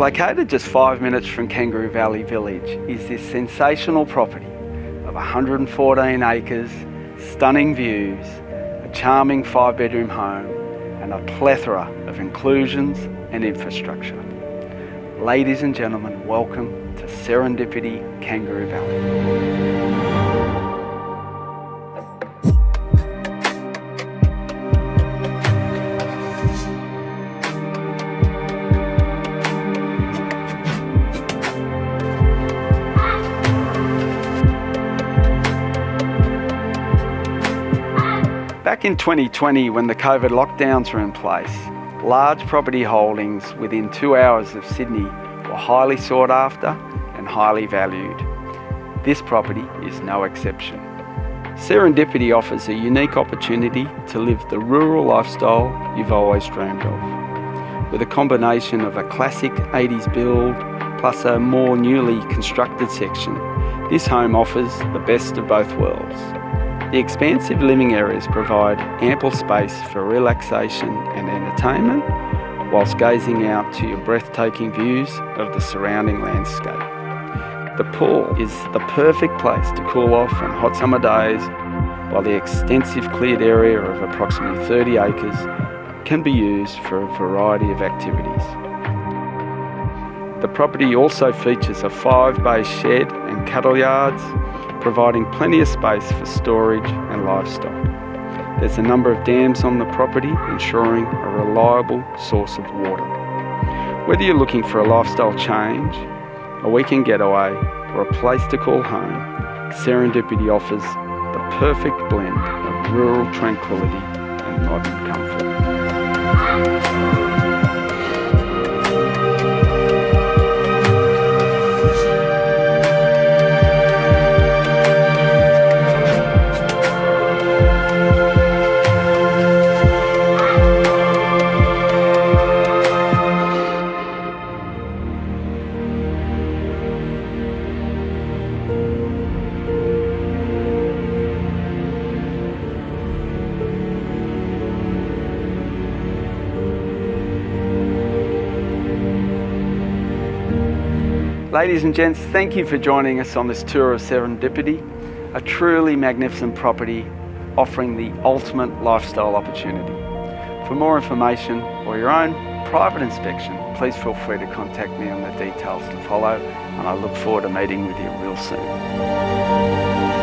Located just five minutes from Kangaroo Valley Village is this sensational property of 114 acres, stunning views, a charming five bedroom home and a plethora of inclusions and infrastructure. Ladies and gentlemen, welcome to Serendipity Kangaroo Valley. Back in 2020, when the COVID lockdowns were in place, large property holdings within two hours of Sydney were highly sought after and highly valued. This property is no exception. Serendipity offers a unique opportunity to live the rural lifestyle you've always dreamed of. With a combination of a classic 80s build plus a more newly constructed section, this home offers the best of both worlds. The expansive living areas provide ample space for relaxation and entertainment whilst gazing out to your breathtaking views of the surrounding landscape. The pool is the perfect place to cool off on hot summer days while the extensive cleared area of approximately 30 acres can be used for a variety of activities. The property also features a five bay shed and cattle yards providing plenty of space for storage and livestock. There's a number of dams on the property ensuring a reliable source of water. Whether you're looking for a lifestyle change, a weekend getaway or a place to call home, Serendipity offers the perfect blend of rural tranquility and modern comfort. Ladies and gents, thank you for joining us on this tour of Serendipity, a truly magnificent property offering the ultimate lifestyle opportunity. For more information or your own private inspection, please feel free to contact me on the details to follow and I look forward to meeting with you real soon.